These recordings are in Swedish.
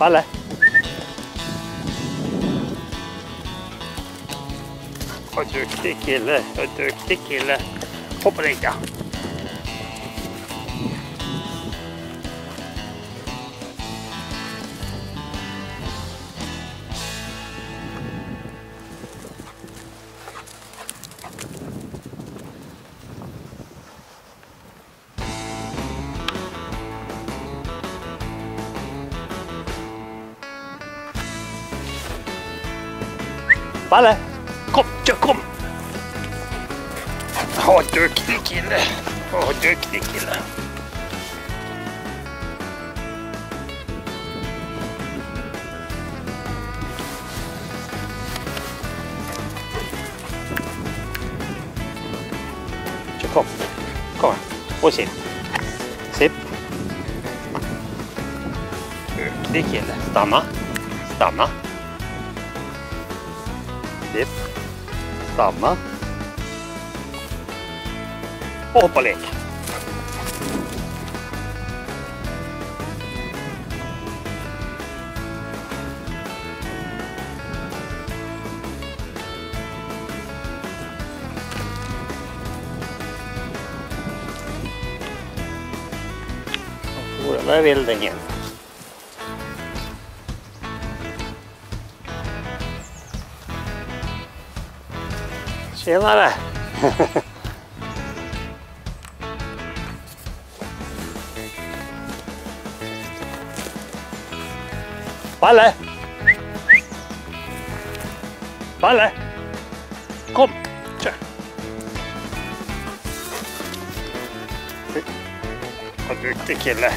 Palle. Vad duktig kille, vad duktig kille. Hoppa lite. Palle! Kom, kör, kom! Åh, duktig kille! Åh, duktig kille! Kör, kom! Kom här. Och sitt. Sitt. Duktig kille. Stanna. Stanna. Sitt. Stanna. Och hoppa och lek. Och vildingen. şeylere. Vale. Vale. Kom. Tja. Duktig kille.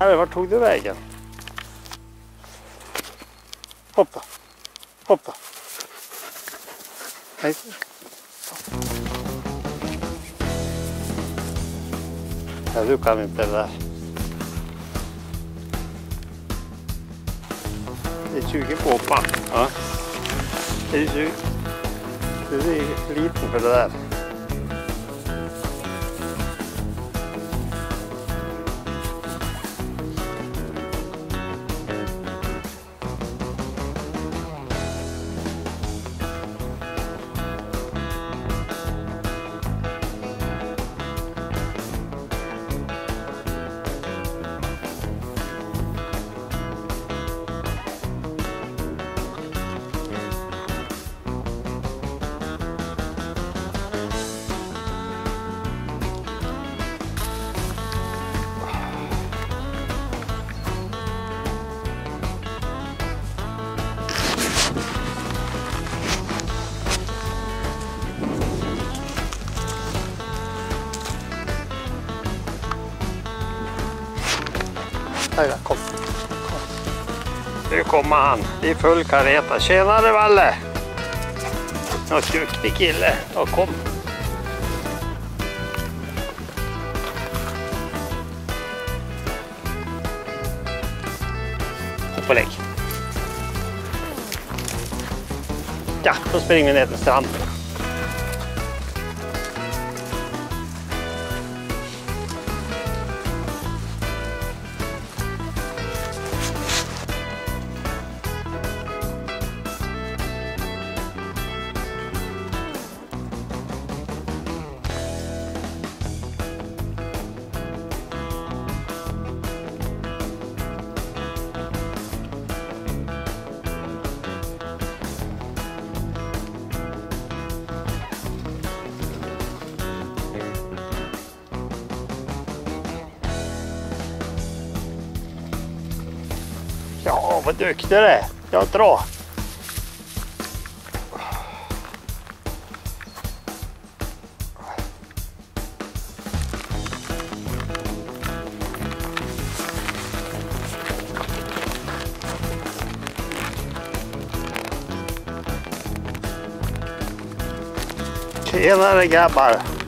Här, vart tog du vägen? Hoppa. Hoppa. Nej. Ja, du kan inte det där. Det är 20 på hoppa. Ja. Det är 20. Du är liten för det där. Här, kom. kom. Nu kommer han i full kareta. Tjenare Valle! Ja, duktig kille. Ja, kom. Hopp och lägg. Ja, då springer vi ner till stranden. Ja, vad duktig du är. Jag drar. Tjenare grabbar!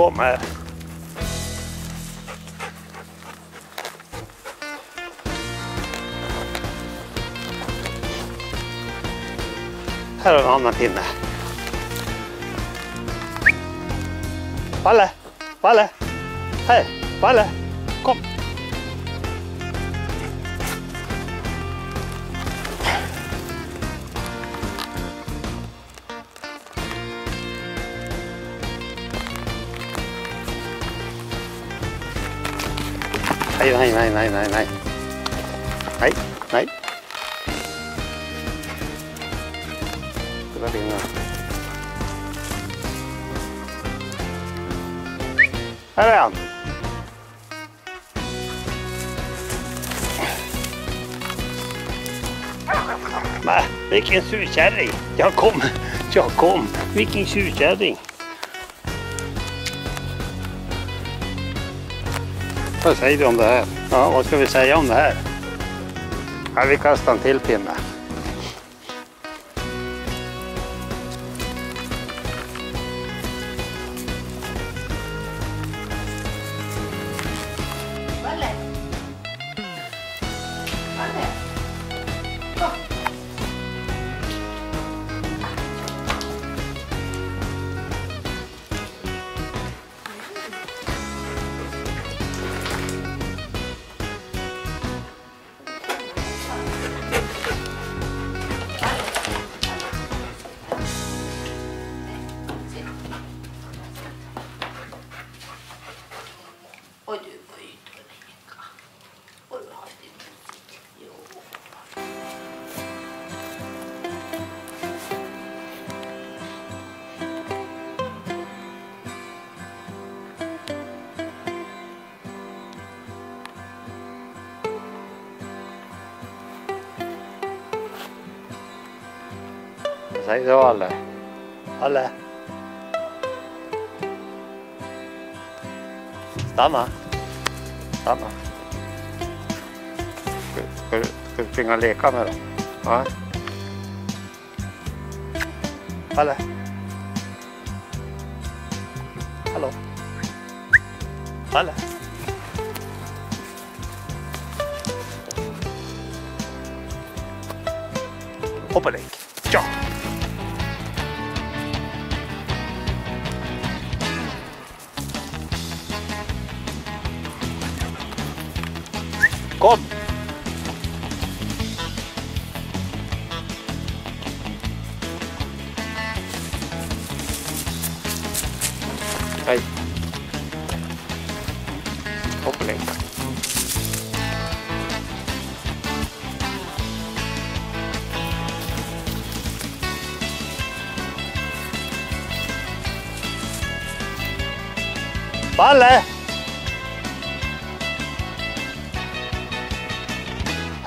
kommer. Här har vi en annan pinne. Palle! Palle! Hej! Palle! Kom! Nej, nej, nej, nej, nej, nej. Nej, nej. Det var din. Här är han. Men, vilken surkärring. Jag kom, jag kom. Vilken surkärring. Vad säger du om det här? Ja, vad ska vi säga om det här? Ja, vi kastar en till pinne. thấy rõ là đó là tám à tám à cứ cứ cái cái ngọn lệ có mà đó là alo. Đó là Open it. con đây. Hốt này. Bán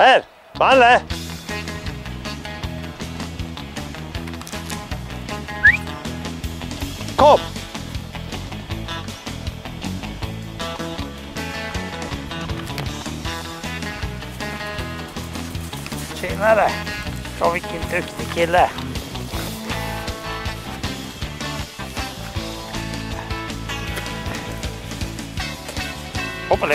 Här! Valle! Kom! Tjenare! Ja, vilken duktig kille! Hoppa!